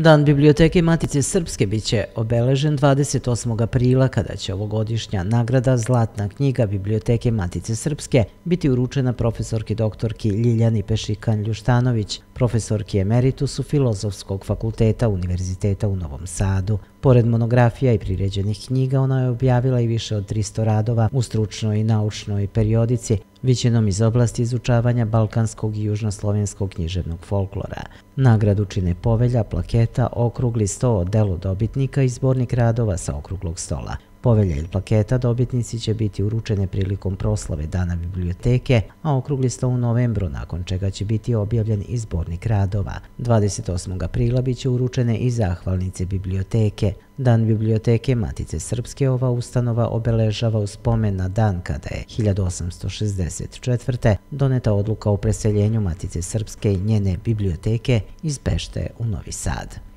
Dan Biblioteke Matice Srpske biće obeležen 28. aprila kada će ovogodišnja nagrada Zlatna knjiga Biblioteke Matice Srpske biti uručena profesorki doktorki Ljiljani Pešikan-Ljuštanović, profesorki emeritusu Filozofskog fakulteta Univerziteta u Novom Sadu. Pored monografija i priređenih knjiga, ona je objavila i više od 300 radova u stručnoj i naučnoj periodici, većinom iz oblasti izučavanja balkanskog i južnoslovenskog književnog folklora. Nagradu čine povelja, plaketa, okrugli sto od delu dobitnika i zbornik radova sa okruglog stola. Povelja ili plaketa dobitnici će biti uručene prilikom proslave Dana biblioteke, a okrugli sto u novembru, nakon čega će biti objavljen izbornik radova. 28. aprila biće uručene i zahvalnice biblioteke. Dan biblioteke Matice Srpske ova ustanova obeležava u spomen na dan kada je 1864. doneta odluka o preseljenju Matice Srpske i njene biblioteke iz Pešte u Novi Sad.